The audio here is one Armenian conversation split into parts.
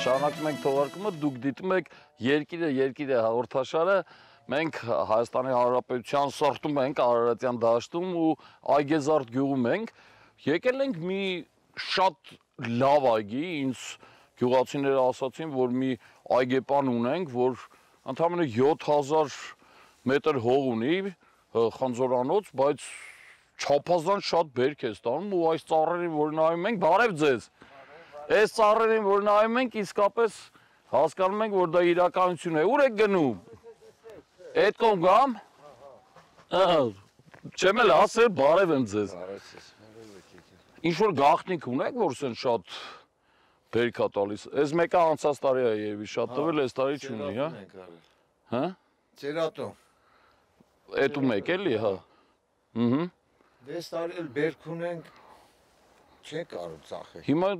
Շարունակում ենք թողարկումը, դուք դիտում եք երկիրը, երկիրը հաղորդաշարը, մենք Հայաստանի Հանրապետության սրտում ենք Արարատյան դաշտում ու Այգեզարդ գյուղում ենք։ Եկել ենք մի շատ լավ այգի, ինձ գյուղացիները ասացին, որ մի այգեպան ունենք, որ ընդամենը 7000 մետր հող ունի, խանձորանոց, բայց չափազանց շատ բերք է ստանում ու այս ծառերին, որ նայում ենք, բարև ձեզ։ Այս ծառերին, որ նայում ենք, իսկապես հասկանում ենք, որ դա իրականություն է։ Ուր եք գնում։ Այդ կողմ գամ։ Ահա, չեմ էլ ասել, բարև եմ ձեզ։ Ինչ որ գաղտնիք ունեք, որ սեն շատ բերքա տալիս։ Այս մեկը անցած տարի է երևի շատ տվել, այս տարի չունի, հա։ Հա։ Ծերատո։ Այդ ու մեկ էլի, հա։ Ահա։ Դες տարի էլ բերք ունենք Չէ կարող ծախել։ Հիմա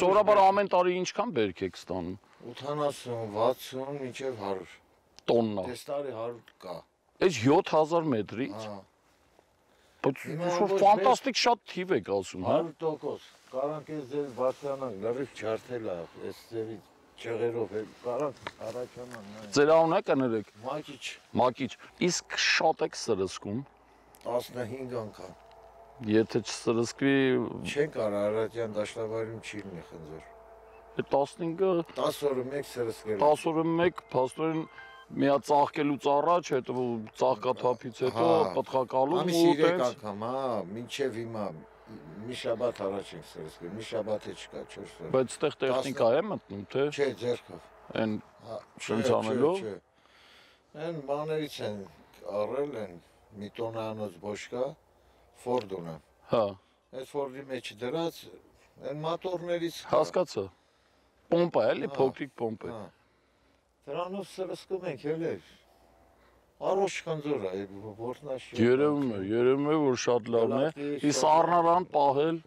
սովորաբար ամեն տարի ինչքան բերք եք ստանում։ 80, 60, մինչև 100 տոննա։ Դες տարի 100 կա։ Այս 7000 մետրից։ Հա, Բայց ֆանտաստիկ շատ թիվ եք ասում, հա։ 100%։ Կարանք ես ձեր բացանանք, լրիվ չարթել է, այս ձևի չեղերով էլ կարանք առաջանան նայ։ Ձեր անունը կներեք։ Մակիչ Մակիչ։ Իսկ շատ եք սրսկում։ 15 անգամ։ Եթե չսրսկվի, Չեն կարող Արարատյան դաշտավարում չի լինի խնձոր։ այդ 15-ը 10 օրը մեկ սրսկել։ 10 օրը մեկ փաստորեն միա ծաղկելուց առաջ, հետո ծաղկաթափից հետո Ահա։ պտղակալում Ամիս ու 3 տենց անգամ, հա, մինչև հիմա մի շաբաթ առաջ ենք սրսկել, մի շաբաթ է չկա 4 օր։ բայց այդտեղ տեխնիկա է մտնում, թե Չէ, ձերքով։ այն Հա, Շենց չէ, անելով? չէ, չէ։ Այն բաներից են առել են մի տոնանոց բոշկա Ford-ը։ հա, Այդ Ford-ի մեջ դրած այն մոտորներից կա։ հասկացա։ Պոմպա է, էլի Հա, փոքրիկ պոմպ է։ Հա։ Դրանով սրսկում ենք էլ էր։ Առողջ խնձոր է, որտնաշի։ Երևում է, երևում է, որ շատ լավն է։ շատ- առնարան պահել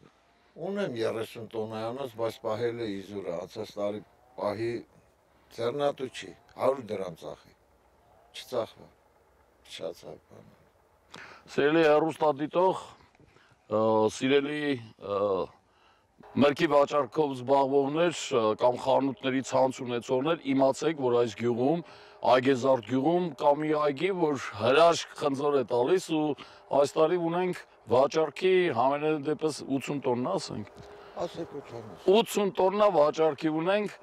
Ունեմ 30 տոնայանոց, բայց պահել է իզուրը, անցած տարի պահի ձեռնատու չի, 100 դրամ ծախի։ Չծախվա։ ցավան։ Սիրելի հեռուստադիտող, սիրելի մրգի վաճառքով զբաղվողներ կամ խանութների ցանց ունեցողներ, իմացեք, որ այս գյուղում, Այգեզարդ գյուղում կա մի այգի, որ հրաշք խնձոր է տալիս ու այս տարի ունենք վաճառքի համենայն դեպս 80 տոննա, ասենք։ Ասեք ուտանս։ 80 տոննա վաճառքի ունենք,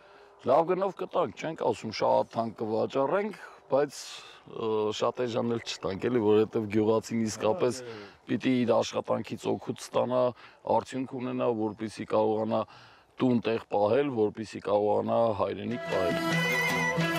լավ գնով կտանք, չենք ասում շատ թանկ կվաճառենք, բայց ը, շատ էժան էլ չտանք էլի, որովհետև գյուղացին իսկապես պիտի իր աշխատանքից օգուտ ստանա, արդյունք ունենա, որպիսի կարողանա տուն տեղ պահել, որպիսի կարողանա հայրենիք պահել։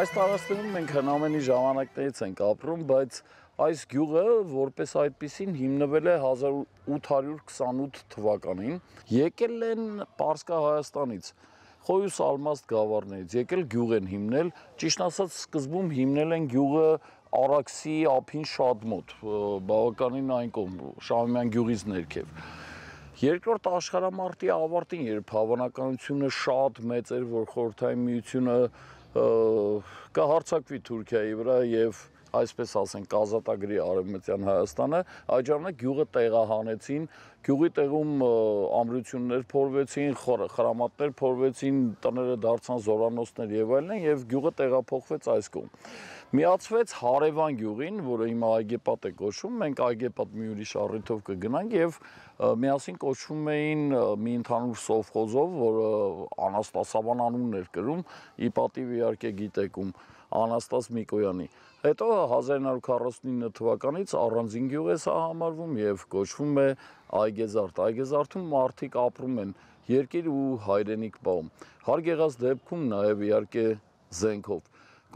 Այս տարածքներում մենք հնամենի ժամանակներից ենք ապրում, բայց այս գյուղը որպես այդպեսին հիմնվել է 1828 թվականին։ Եկել են Պարսկա Հայաստանից, Խոյուս Ալմաստ գավառներից, եկել գյուղ են հիմնել, ճիշտ ասած սկզբում հիմնել են գյուղը Արաքսի ափին շատ մոտ, բավականին այն կողմ, Շահումյան գյուղից ներքև։ Երկրորդ աշխարհամարտի ավարտին, երբ հավանականությունը շատ մեծ էր, որ խորհրդային միությունը կհարցակվի Թուրքիայի վրա եւ այսպես ասենք կազատագրի արևմտյան Հայաստանը, այդ ժամանակ գյուղը տեղահանեցին, գյուղի տեղում ամրություններ փորվեցին, խրամատներ փորվեցին, տները դարձան զորանոցներ եւ այլն եւ գյուղը տեղափոխվեց այս կողմ։ Միացվեց Հարևան գյուղին, որը հիմա Այգեպատ է կոչվում, մենք Այգեպատ մի ուրիշ առիթով կգնանք եւ միասին կոչվում էին մի ընդհանուր սովխոզով, որը Անաստասավան անունն էր կրում, ի պատիվ իհարկե գիտեկում Անաստաս Միկոյանի։ Հետո 1949 թվականից առանձին գյուղ է սա համարվում եւ կոչվում է Այգեզարդ։ Այգեզարդում մարդիկ ապրում են երկիր ու հայրենիք պահում։ Հարկ եղած դեպքում նաեւ իհարկե զենքով։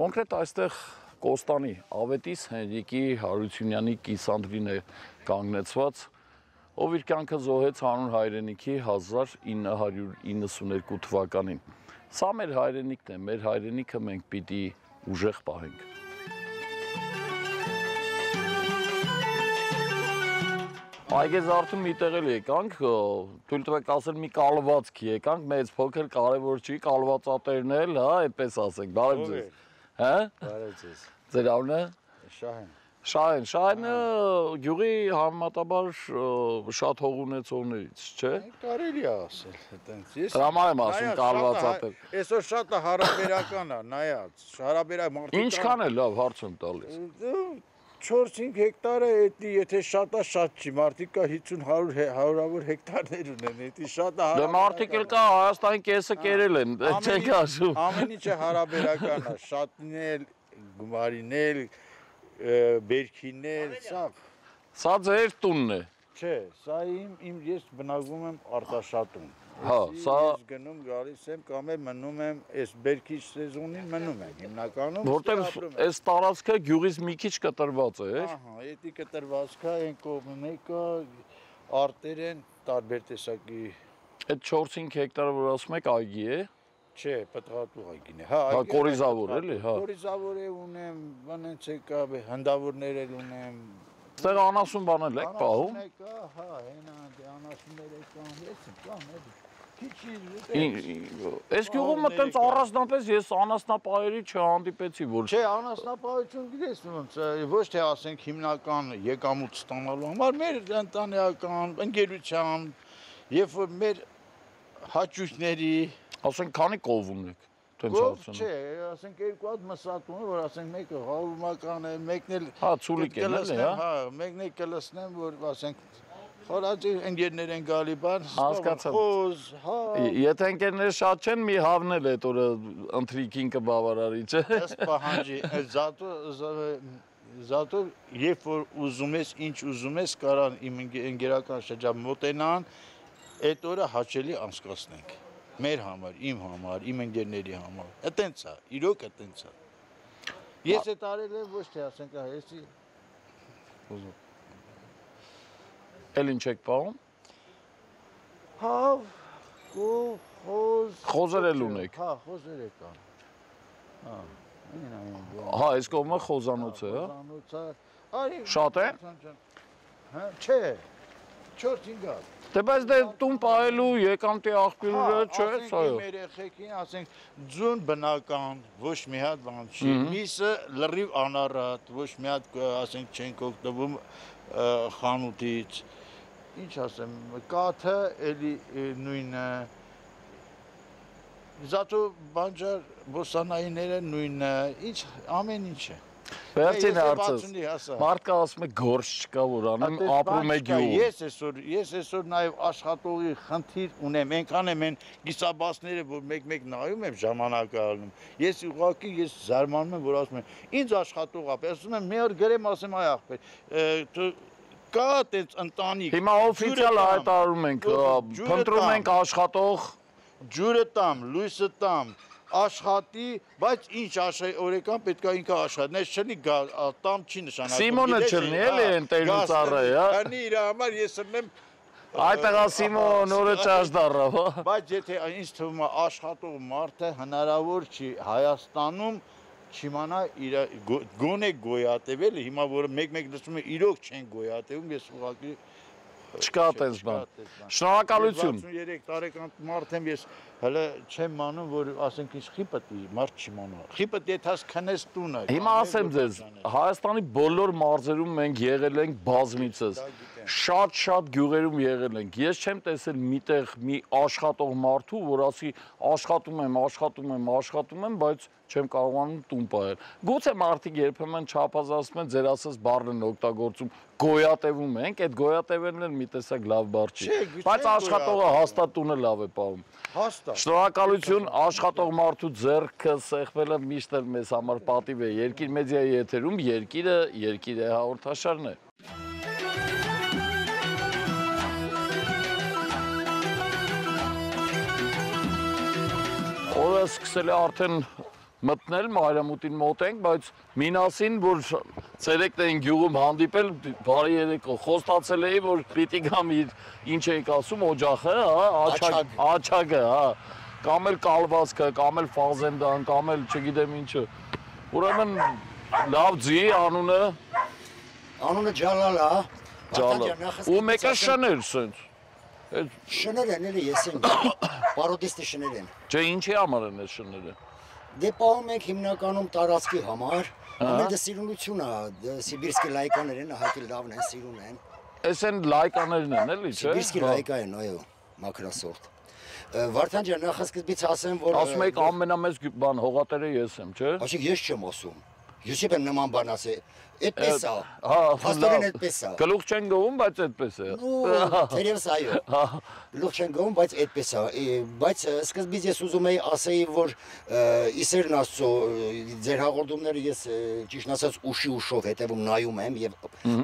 Կոնկրետ այստեղ Կոստանի Ավետիս Հենրիկի Հարությունյանի կիսանդրին է կանգնեցված, ով իր կյանքը զոհեց հանուն հայրենիքի 1992 թվականին։ Սա մեր հայրենիքն է, մեր հայրենիքը մենք պիտի ուժեղ պահենք։ Այգեզարդում մի տեղ էլ եկանք, թույլ տվեք ասել մի կալվածք եկանք, մեծ փոքր կարևոր չի, կալվածատերն էլ, հա, այդպես ասենք, բարև ձեզ։ Հա? Բարև ձեզ։ Ձեր անունը Շահեն։ Շահեն, Շահենը գյուղի համեմատաբար շատ հող ունեցողներից, չէ։ Կարելի է ասել, այտենց։ Ես Դրա համար եմ ասում նայած, կալված շատը ատել։ հա- Այսօր շատը հարաբերական է, նայած, հարաբերակ մարդիկ Ինչքան է լավ հարց եմ տալիս։ 4-5 հեկտարը էդի եթե շատ է շատ չի մարդիկ կա 50-100 հարյուրավոր հեկտարներ ունեն էդի շատ է Դե մարդիկ էլ կա Հայաստանի կեսը կերել են, ինչ- ասում։ ամեն ինչը հարաբերական է շատնել գումարինել ը, բերքինել սա Սա ձեր տունն է։ չէ սա իմ իմ ես բնակվում եմ արտաշատում Հա, սա ես գնում գալիս եմ կամ էլ մնում եմ այս բերքի սեզոնին մնում եմ հիմնականում որտեղ եմ։ այս տարածքը գյուղից մի քիչ կտրված է, էր։ Ահա, էդի կտրվածքա այն կողմը մեկը արտեր են տարբեր տեսակի Այդ 4-5 հեկտարը որ ասում եք այգի է։ չէ, պտղատու այգին է։ Հա, Հա, է, կորիզավոր էլի, հա։ Կորիզավոր է ունեմ, բանից է կա, հնդավորներ էլ ունեմ։ Այդտեղ անասուն բանել եք պահում։ Անասուն է կա, հա, հենա, դե անասուններ է կան, ես կան, էլի։ Այս գյուղում այտենց առանձնապես ես անասնապահերի չհանդիպեցի, որ Չէ, անասնապահություն գիտես ոնց, ոչ թե ասենք հիմնական եկամուտ ստանալու համար, մեր ընտանեկան ընկերության, որ մեր հաճույքների ասենք քանի կով ունեք։ Տենց հարցնում։ չէ, ասենք երկու հատ մսատ ունի, որ ասենք մեկը հարումական է, մեկն էլ Հա, ցուլիկ են էլի, հա։ հա, մեկն էլ կլսնեմ, որ ասենք խորաճի ընկերներ են գալի բան, Հասկացա։ Խոզ, հա, Եթե ընկերները շատ չեն, մի հավնել այդ օրը ընթրիքին կբավարարի, չէ։ ըստ պահանջի, զատո զատո երբ որ ուզում ես, ինչ ուզում ես, կարան իմ ընկե- ընկերական շրջան մոտենան, այդ օրը հաճելի անցկացնենք մեր համար, իմ համար, իմ ընկերների համար։ Այտենց է, իրոք այտենց է։ Ես այդ արել եմ ոչ թե ասենք, հա, եսի Էլ ինչ եք պահում։ հա, կո, խոզ, Խոզեր էլ ունեք։ Հա, խոզեր է կան։ Հա, Հա, այս կողմը խոզանոց է, հա։ Խոզանոցը, արի։ Շատ է։ Հա, չէ։ 4-5 հատ։ Դե բայց դե տուն պահելու եկամտի աղբյուրը չէ, ասենք սա իմ երեխեքին, ասենք ձուն բնական, ոչ մի հատ բան չի։ Միսը լրիվ անառատ, ոչ մի հատ ասենք չենք օգտվում խանութից։ Ինչ ասեմ, կաթը էլի նույնը։ Զատո բանջար բոսանայինները նույնը, ինչ ամեն ինչ է։ Վերջին հարցը։ 60-ի հասա։ Մարդկա ասում է գործ չկա որ Այդպես ապրում է գյուղում։ Ես այսօր, ես այսօր նաև աշխատողի խնդիր ունեմ, այնքան եմ են գիսաբասները, որ մեկ-մեկ նայում եմ ժամանակահանում։ Ես ուղղակի ես զարմանում եմ, որ ասում եմ, ինձ աշխատող ապ, ասում եմ, մի օր գրեմ, ասեմ, այ ախպեր, կա այդպես ընտանիք։ Հիմա օֆիցիալ հայտարարում ենք, փնտրում ենք աշխատող ջուրը տամ, լույսը տամ, աշխատի, բայց ինչ աշխայ օրեկան պետք է ինքը աշխատի։ Ես չլինի գա տամ չի նշանակում։ Սիմոնը հա, էլի են տերն ու գազը ծառը, հա։ Քանի իր համար ես ըլեմ այդտեղա Սիմոն օրը ճաշ դառավ, հա։ Բայց եթե ինձ թվում է աշխատող մարդը հնարավոր չի Հայաստանում չիմանա իր գո- գոնե գոյատևել, հիմա որ մեկ-մեկ լսում է իրոք չեն գոյատևում, ես ուղղակի Չկա այդպես բան։ Շնորհակալություն։ 63 տարեկան մարդ եմ ես հələ չեմ մանում որ ասենք ինչ խի պետք է մարդ չիմանա։ Խի պետք է թաս քնես տունը։ Հիմա ասեմ ձեզ, Հայաստանի բոլոր մարզերում մենք եղել ենք բազմիցս։ Շատ-շատ գյուղերում եղել ենք։ Ես չեմ տեսել միտեղ մի աշխատող մարդու, որ ասի աշխատում եմ, աշխատում եմ, աշխատում եմ, բայց չեմ կարողանում տուն պահել։ Գուցե մարդիկ երբեմն չափազանցում են ձեր ասած բառն են օգտագործում, գոյատևում ենք, այդ գոյատևելն էլ մի տեսակ լավ բառ չի։ Բայց աշխատողը հաստատ տունը լավ է պահում։ Հաստատ։ Շնորհակալություն աշխատող մարդու ձեռքը սեղմելը միշտ էլ մեզ համար պատիվ է։ Երկիր մեդիայի եթերում երկիրը երկիր է հաղորդաշարն է։ սկսել է արդեն մտնել մայրամուտին մոտ ենք, բայց մինասին, որ ցերեկն էին գյուղում հանդիպել, բարի երեկո, խոստացել էի, որ պիտի գամ իր ինչ էիք ասում, օջախը, հա, աչակ, աչակը, հա, կամ էլ կալվածքը, կամ էլ ֆազենդան, կամ էլ չգիտեմ ինչը։ Ուրեմն լավ ձի անունը Անունը Ջալալ է։ ջալը։ Ու մեկը շներ սենց։ շներ են էլի ես եմ։ Պարոդիստի շներ են։ չէ ինչի համար են այս շները։ Դե պահում ենք հիմնականում տարածքի համար, Ամեն դե սիրունություն է, սիբիրսկի լայկաներն հակել լավն են, սիրուն են։ Էս են լայկաներն են, էլի, չէ։ Սիբիրսկի լայկա են, այո, մակրասորտ։ Վարդան ջան, նախասկզբից ասեմ, որ Ասում եք ամենամեծ բան հողատերը ես եմ, չէ։ Այսինքն ես չեմ ասում։ Ես չեմ նման բան ասել։ Այդպես է։ Հա, Փաստորեն լավ։ այդպես է։ Գլուխ չեն գովում, բայց այդպես է։ Ու թերևս այո։ Հա, Լուխ չեն գովում, բայց այդպես է։ Բայց սկզբից ես ուզում էի ասեի, որ իսերն աստծո ձեր հաղորդումները ես ճիշտ ասած ուշի ուշով հետևում նայում եմ եւ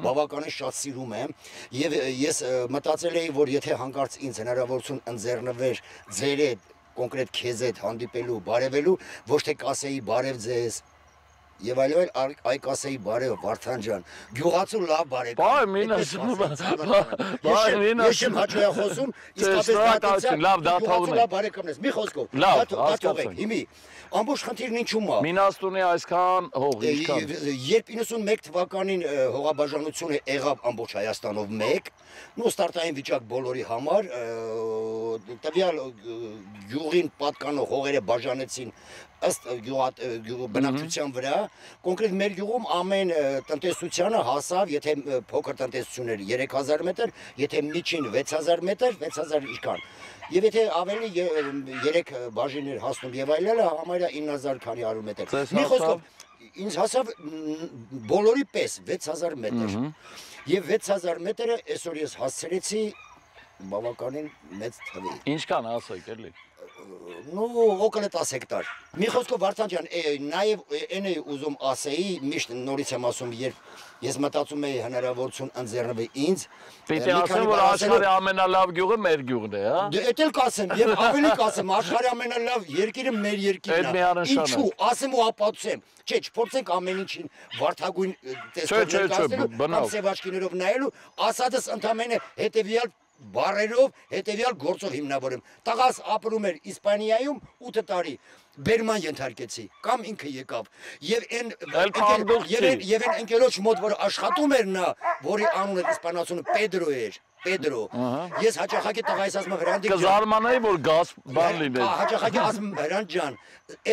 բավականին շատ սիրում եմ եւ ես մտածել էի, որ եթե հանկարծ ինձ հնարավորություն ընձեռնվեր ձեր հետ կոնկրետ քեզ հետ հանդիպելու, բարևելու, ոչ թե կասեի բարև ձեզ Եվ այլն այլ այ կասեի բարև Վարդան ջան, գյուղացու լավ բարեկամ։ Բայ, մին Այդպես ասում, ասած, բայ, Ես չեմ- մին Ես չեմ ասում։ հաճոյա խոսում, Չէ, իսկապես շնորհակալություն, լավ, դա գյուղացու թողնենք։ լավ բարեկամն ես։ Մի խոսքով։ Լավ, դա թող- դա հասկացանք։ թողենք։ Հիմի ամբողջ խնդիրն ինչու՞մ է։ Մինաստունի այսքան հող ինչքան։ Երբ 91 թվականին հողաբաժանությունը եղավ ամբողջ Հայաստանով մեկ, նո ստարտային վիճակ բոլորի համար, տվյալ գյուղին պատկանող հողերը բաժանեցին ըստ բնակչության վրա, կոնկրետ մեր գյուղում ամեն տնտեսությանը հասավ, եթե փոքր տնտեսություն էր 3000 մետր, եթե միջին 6000 մետր, 6000 ինչքան։ Եվ եթե ավելի 3 բաժին էր հասնում եւ այլն, համարյա 9000 քանի 100 մետր։ Մի խոսքով ինձ հասավ բոլորի պես 6000 մետր։ Եվ 6000 մետրը այսօր ես հասցրեցի բավականին մեծ թվի։ Ինչքան ասեք էլի ну օկնը 10 հեկտար։ Մի խոսքով Վարդան ջան, նաև այն է ուզում ասեի, միշտ նորից եմ ասում, երբ ես մտածում եի հնարավորություն ընձեռնվի ինձ։ Պետք է ասեմ, որ աշխարհի ամենալավ գյուղը մեր գյուղն է, հա։ Դե դա էլ կասեմ, եւ ավելի կասեմ, աշխարհի ամենալավ երկիրը մեր երկիրն է։ Ինչու, ասեմ ու ապացուցեմ։ Չէ, չփորձենք ամեն ինչին վարթագույն տեսքով ներկայացնելու, բնավ։ Սև աչքիներով նայելու, ասածս ընդամենը հետեւյալ բարերով, հետեւյալ գործով հիմնավորեմ։ Տղաս ապրում էր Իսպանիայում 8 տարի։ Բերման ենթարկեցի կամ ինքը եկավ եւ այն եւ այն եւ այն ընկերոջ մոտ որ աշխատում էր նա որի անունը իսպանացությունը Պեդրո էր Պեդրո ես հաճախակի տղայիս ասում եմ հրանտիկ ջան Կզարմանայի, որ գազ բան լիներ։ Հաճախակի ասում եմ Հրանտ ջան,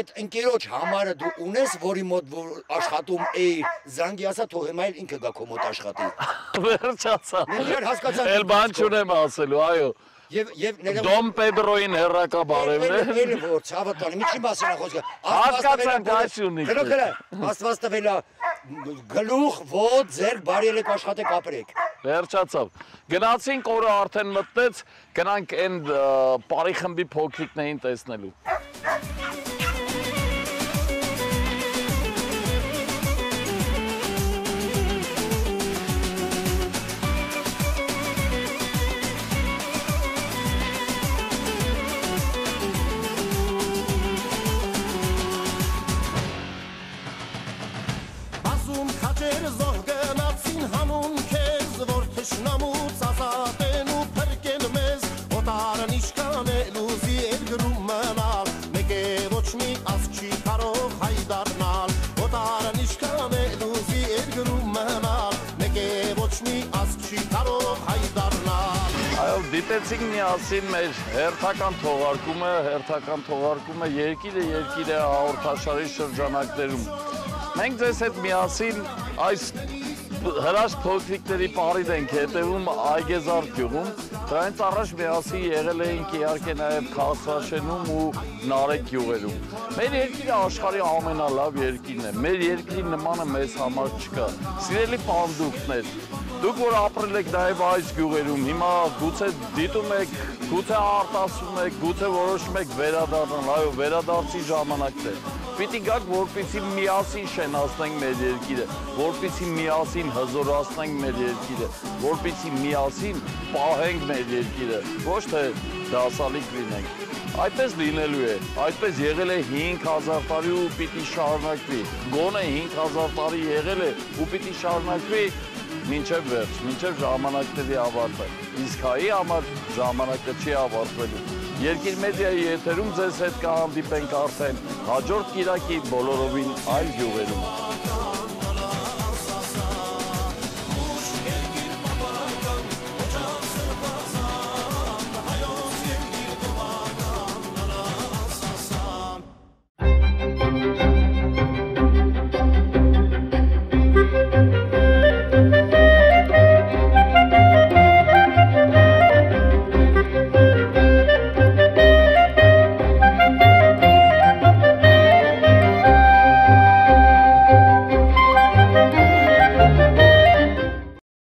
այդ ընկերոջ համարը դու ունես, որի մոտ որ աշխատում էի, զանգի ասա թող հիմա ինքը գա քո մոտ աշխատի։ Վերջացա։ Մենք հասկացանք Էլ բան չունեմ ասելու, այո։ Եվ եւ Դոմ Պեդրոին հերրակա բարևներ։ Էլ որ ցավը տանի, մի չի մասնա խոսքը։ Հասկացանք, այս ունիք։ Քելո քելա, Աստված տվելա գլուխ, ոտ, ձեր բարի ելեք աշխատեք ապրեք։ Վերջացավ։ Գնացինք օրը արդեն մտնեց, գնանք այն բարի խմբի փոքրիկներին տեսնելու։ Դիտեցինք միասին մեր հերթական թողարկումը, հերթական թողարկումը երկիրը երկիրը հաղորդաշարի շրջանակներում։ Մենք ձեզ հետ միասին այս հրաշ փոքրիկների պարին ենք հետևում Այգեզար գյուղում։ Դրանից առաջ միասին եղել էինք իհարկե նաև Խաղացաշենում ու Նարեկ գյուղերում։ Մեր երկիրը աշխարհի ամենալավ երկիրն է։ Մեր երկրի նմանը մեզ համար չկա։ Սիրելի պանդուկներ, Դուք որ ապրել եք նաև այս գյուղերում, հիմա գուցե դիտում եք, գուցե արտասում եք, գուցե որոշում եք վերադառնալ, այո, վերադարձի ժամանակն է։ Պիտի գաք, որպեսի միասին շենացնենք մեր երկիրը, որպեսի միասին հզորացնենք մեր երկիրը, որպեսի միասին պահենք մեր երկիրը, ոչ թե դասալիկ լինենք։ Այդպես լինելու է, այդպես եղել է 5000 տարի ու պիտի շարունակվի։ Գոնե 5000 տարի եղել է ու պիտի շարունակվի մինչև վերջ, մինչև ժամանակների ավարտը։ Իսկ հայի համար ժամանակը չի ավարտվելու։ Երկիր մեդիայի եթերում ձեզ հետ կհանդիպենք արդեն հաջորդ կիրակի բոլորովին այլ գյուղերում։